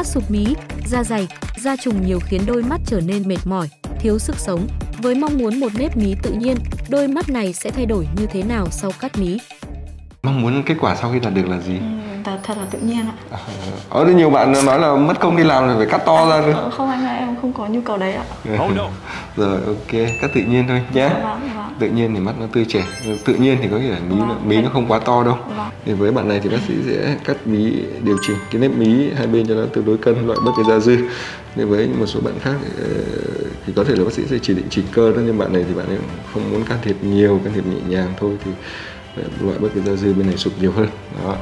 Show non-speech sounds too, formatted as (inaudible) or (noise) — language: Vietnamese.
mắt sụp mí, da dày, da trùng nhiều khiến đôi mắt trở nên mệt mỏi, thiếu sức sống. Với mong muốn một nếp mí tự nhiên, đôi mắt này sẽ thay đổi như thế nào sau cắt mí? Mong muốn kết quả sau khi đạt được là gì? Ừ, thật là tự nhiên ạ. Ở đây nhiều bạn nói là mất công đi làm rồi phải cắt to ra nữa. Ờ, không anh ơi, em không có nhu cầu đấy ạ. Oh (laughs) no. rồi ok, cắt tự nhiên thôi nhé. Dạ vâng, vâng. Tự nhiên thì mắt nó tươi trẻ. Tự nhiên thì có nghĩa là mí nó, mí nó không quá to đâu. Thì với bạn này thì bác sĩ sẽ cắt mí điều chỉnh cái nếp mí hai bên cho nó tương đối cân loại bớt cái da dư. Nên với một số bạn khác ờ, thì, có thể là bác sĩ sẽ chỉ định chỉnh cơ đó nhưng bạn này thì bạn ấy không muốn can thiệp nhiều, can thiệp nhẹ nhàng thôi thì ờ, loại bớt cái da dư bên này sụp nhiều hơn. Đó.